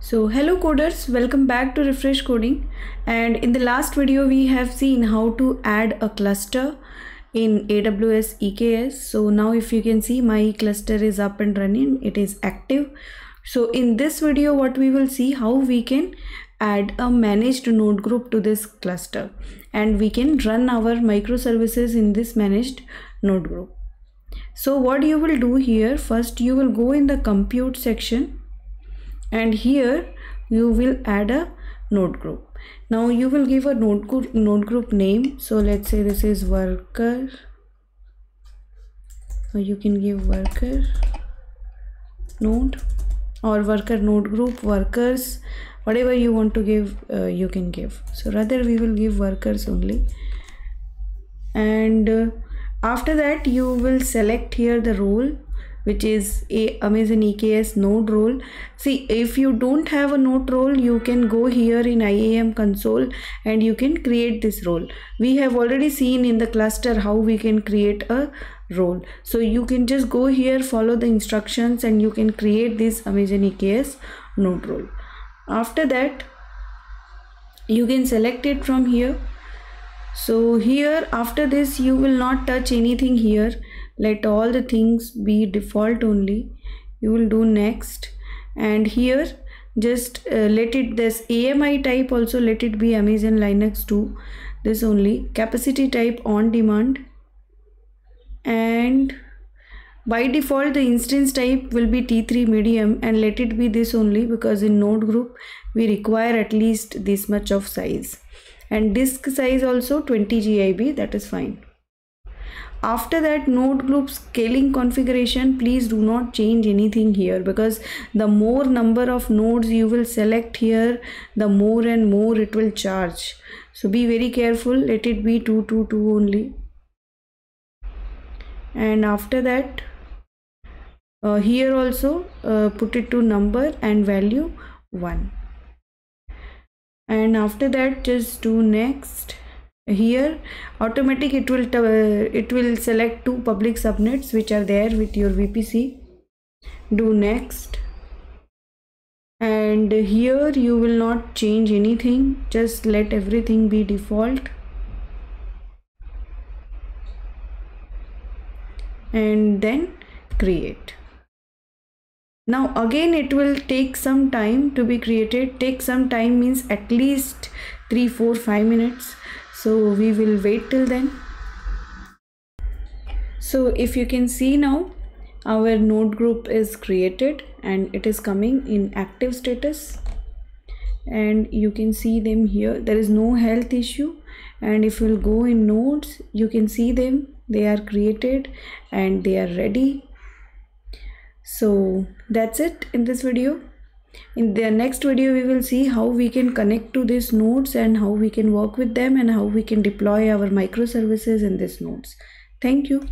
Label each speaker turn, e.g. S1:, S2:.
S1: So hello coders, welcome back to Refresh Coding and in the last video we have seen how to add a cluster in AWS EKS. So now if you can see my cluster is up and running, it is active. So in this video what we will see how we can add a managed node group to this cluster and we can run our microservices in this managed node group. So what you will do here first you will go in the compute section and here you will add a node group. Now you will give a node group node group name. So let's say this is worker. Or you can give worker node or worker node group workers. Whatever you want to give uh, you can give. So rather we will give workers only. And uh, after that you will select here the role which is a amazon eks node role. See if you don't have a node role you can go here in iam console and you can create this role. We have already seen in the cluster how we can create a role. So you can just go here follow the instructions and you can create this amazon eks node role. After that you can select it from here. So here after this you will not touch anything here let all the things be default only. You will do next. And here just uh, let it this AMI type also let it be Amazon Linux 2 this only. Capacity type on demand. And by default the instance type will be t3 medium and let it be this only because in node group we require at least this much of size. And disk size also 20 gib that is fine after that node group scaling configuration please do not change anything here because the more number of nodes you will select here the more and more it will charge. So be very careful. Let it be 222 only. And after that uh, here also uh, put it to number and value 1 and after that just do next here automatic it will uh, it will select two public subnets which are there with your vpc do next. And here you will not change anything just let everything be default. And then create. Now again it will take some time to be created. Take some time means at least 3 4 5 minutes so we will wait till then. So if you can see now our node group is created and it is coming in active status. And you can see them here. There is no health issue. And if you'll go in nodes you can see them. They are created and they are ready. So that's it in this video in the next video we will see how we can connect to these nodes and how we can work with them and how we can deploy our microservices in these nodes. Thank you